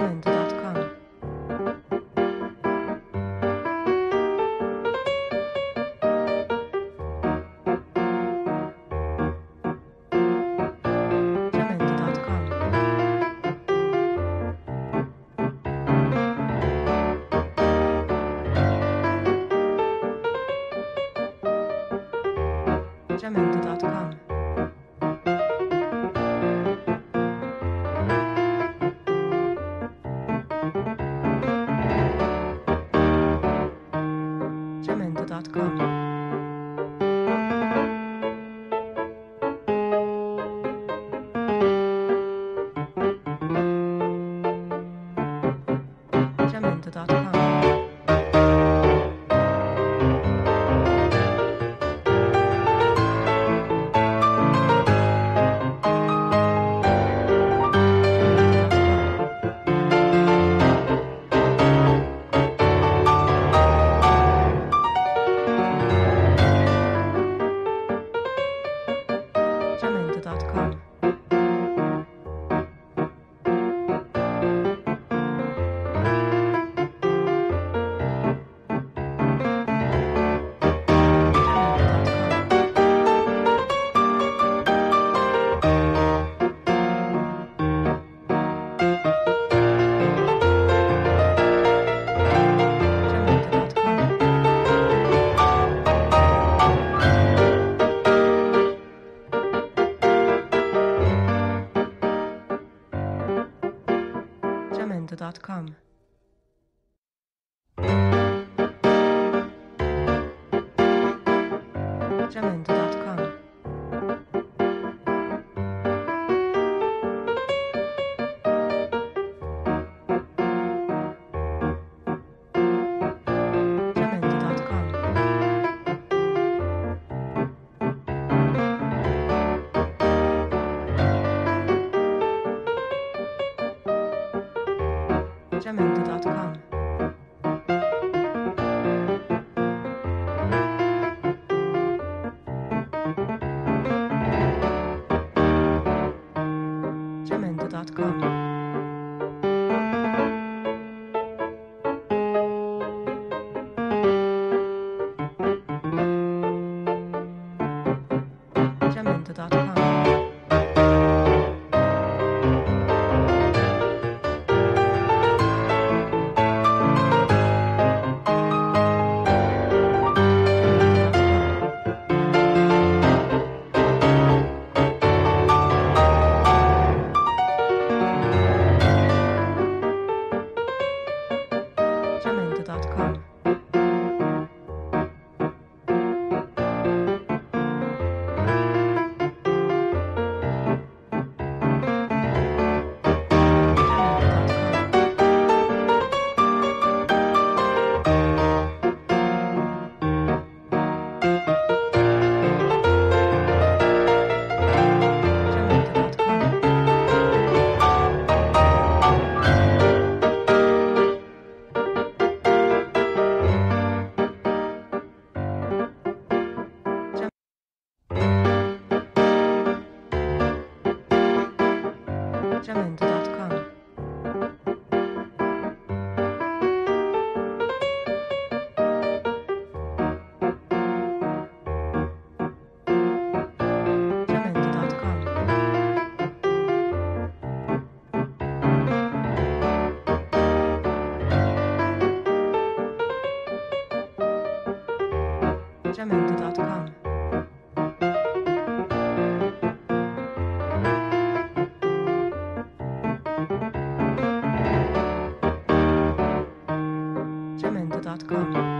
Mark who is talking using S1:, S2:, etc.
S1: amanda.com. Jamendo.com. gmail.com. lambda.com. Jamendo. sacramento.com. Jamendo.com. gmail.com instrumental.com. Jamendo.com gmail.com.